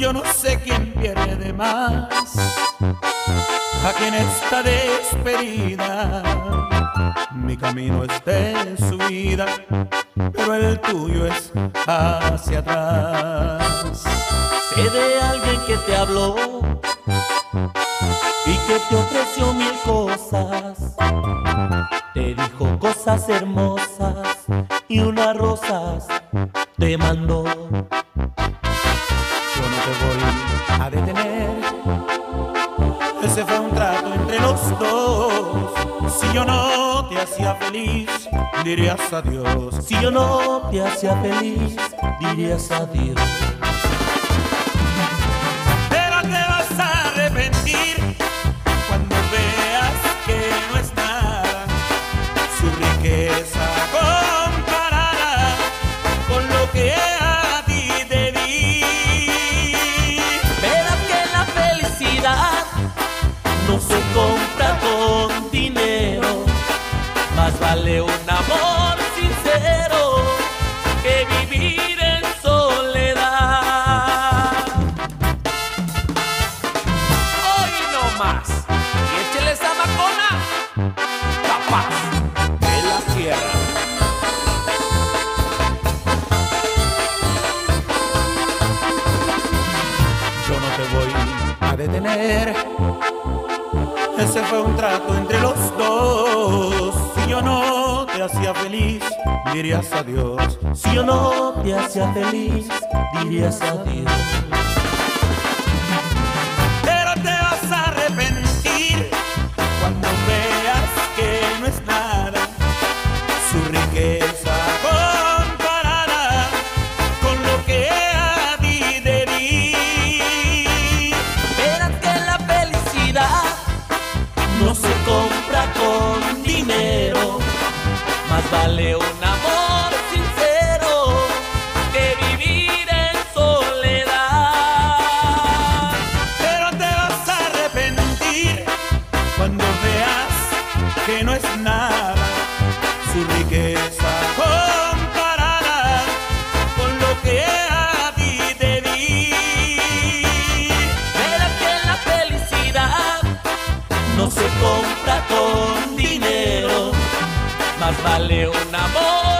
Yo no sé quién pierde más, a quien está despedida. Mi camino es de subida, pero el tuyo es hacia atrás. Sé de alguien que te habló y que te ofreció mil cosas. Te dijo cosas hermosas y unas rosas te mandó. A detener. Ese fue un trato entre los dos. Si yo no te hacía feliz, dirías adiós. Si yo no te hacía feliz, dirías adiós. Compra con dinero, más vale un amor sincero que vivir en soledad. Hoy no más, y échele esa macona, capaz de la tierra. Yo no te voy a detener. Ese fue un trato entre los dos. Si yo no te hacía feliz, dirías adiós. Si yo no te hacía feliz, dirías adiós. Vale un amor sincero que vivir en soledad. Pero te vas a arrepentir cuando veas que no es nada su riqueza vale un amor